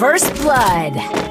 First Blood.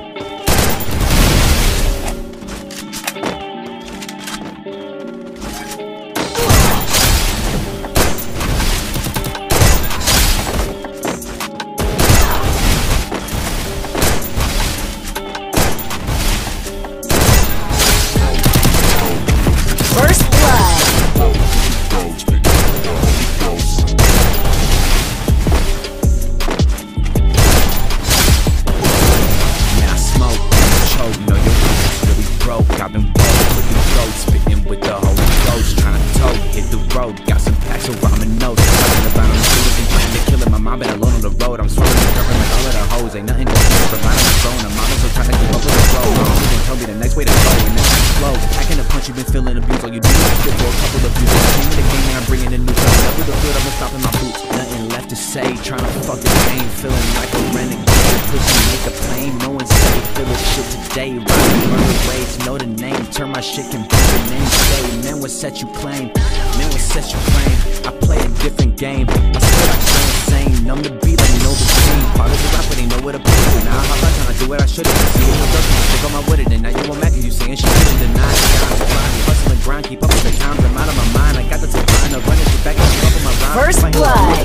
I've been broke with the throat, spitting with the Holy Ghost, trying to tote, hit the road. Got some packs of ramen notes, talking about killers and trying to kill it. My mom been alone on the road. I'm and covering like all of the hoes. Ain't nothing going on, but mine is grown. I'm also trying to keep up with the flow. My homie done told me the next way to go, and that's next flow. Packing a punch, you've been feeling abused. All you do is fit for a couple of views. I came in the game and I'm bringing in new. Up with the field, I've been stopping my boots. Nothing left to say, trying to fuck the game, feeling like a renegade. Pushing, day Riding waves, know the name. Turn my shit stay Man, what set you claim? Man, what set you claim? I play a different game. I I play insane. Numb like Part of the they know what play Now I to do what I should've See in the stick on my wood And now you you saying shit in the night grind, keep up with the times I'm out of my mind, I got the time to run it back and keep up with my First blood